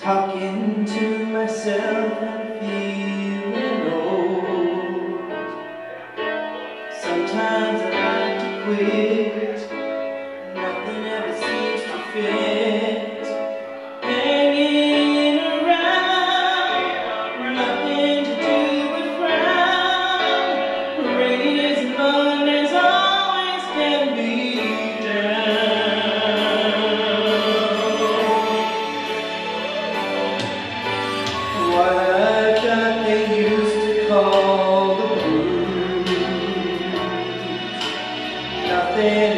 talking to Nothing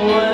What?